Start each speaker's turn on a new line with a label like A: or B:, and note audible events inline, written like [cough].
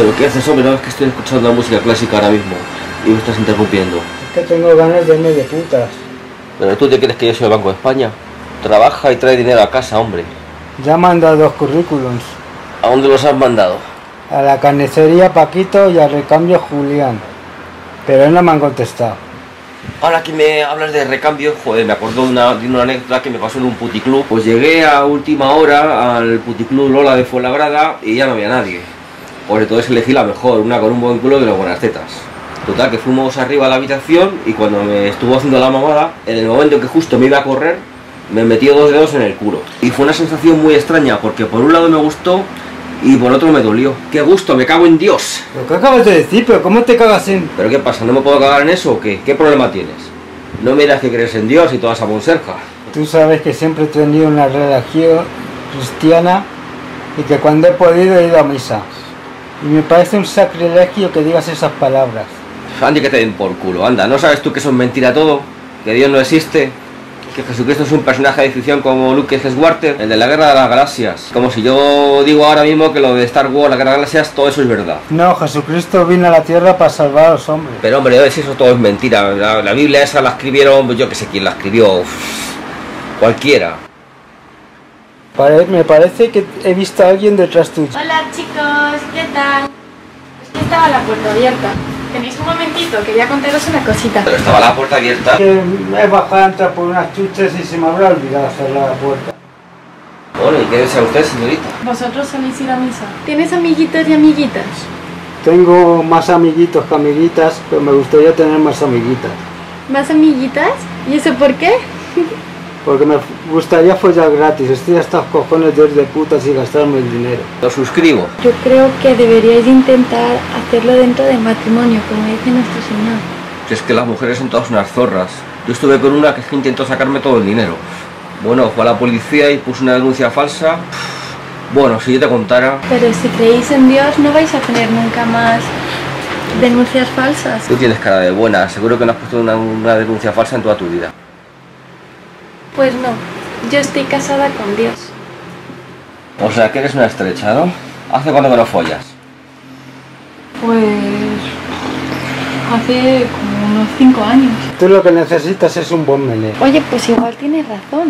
A: ¿Pero qué haces, hombre? No, es que estoy escuchando música clásica ahora mismo y me estás interrumpiendo.
B: Es que tengo ganas de irme de putas.
A: ¿Pero tú te crees que yo soy el Banco de España? Trabaja y trae dinero a casa, hombre.
B: Ya han dado dos currículums.
A: ¿A dónde los has mandado?
B: A la carnicería Paquito y al recambio Julián. Pero no me han contestado.
A: Ahora que me hablas de recambio, joder, me acuerdo de una, de una anécdota que me pasó en un puticlub. Pues llegué a última hora al puticlub Lola de Fuenlabrada y ya no había nadie. Por entonces elegí la mejor, una con un buen culo y unas buenas tetas. Total, que fuimos arriba a la habitación y cuando me estuvo haciendo la mamada, en el momento en que justo me iba a correr, me metió dos dedos en el culo. Y fue una sensación muy extraña porque por un lado me gustó y por otro me dolió. ¡Qué gusto! ¡Me cago en Dios!
B: ¿Pero qué acabas de decir? ¿Pero cómo te cagas en...?
A: ¿Pero qué pasa? ¿No me puedo cagar en eso o qué? ¿Qué problema tienes? No me dirás que crees en Dios y toda esa monserja.
B: Tú sabes que siempre he tenido una religión cristiana y que cuando he podido he ido a misa. Y me parece un sacrilegio que digas esas palabras.
A: Andy, que te den por culo, anda. ¿No sabes tú que eso es mentira todo? ¿Que Dios no existe? ¿Que Jesucristo es un personaje de ficción como Luke Skywalker? El de la Guerra de las Galaxias. Como si yo digo ahora mismo que lo de Star Wars, la Guerra de las Galaxias, todo eso es verdad.
B: No, Jesucristo vino a la tierra para salvar a los hombres.
A: Pero hombre, eso todo es mentira. La, la Biblia esa la escribieron, yo que sé quién la escribió. Uf, cualquiera.
B: Pare- me parece que he visto a alguien detrás tuyo.
C: Hola chicos, ¿qué tal? Es que estaba la puerta abierta. Tenéis un momentito, quería contaros una cosita.
A: Pero estaba la puerta abierta.
B: Que he bajado a entrar por unas chuches y se me habrá olvidado cerrar la puerta.
A: Bueno, ¿y qué desea usted, señorita?
C: ¿Vosotros soléis ir a misa? ¿Tienes amiguitos y amiguitas?
B: Tengo más amiguitos que amiguitas, pero me gustaría tener más amiguitas.
C: ¿Más amiguitas? ¿Y eso por qué? [laughs]
B: Porque me gustaría follar gratis. Estoy hasta los cojones de ir de putas y gastarme el dinero.
A: Lo suscribo.
C: Yo creo que deberíais intentar hacerlo dentro del matrimonio, como dice nuestro Señor.
A: Si es que las mujeres son todas unas zorras. Yo estuve con una que es que intentó sacarme todo el dinero. Bueno, fue a la policía y puso una denuncia falsa. Bueno, si yo te contara...
C: Pero si creéis en Dios no vais a tener nunca más denuncias falsas.
A: Tú tienes cara de buena, seguro que no has puesto una, una denuncia falsa en toda tu vida.
C: Pues no, yo estoy casada con Dios.
A: O sea, que eres una estrecha, ¿no? ¿Hace cuánto que no follas?
C: Pues hace como unos cinco años.
B: Tú lo que necesitas es un buen meneo.
C: Oye, pues igual tienes razón.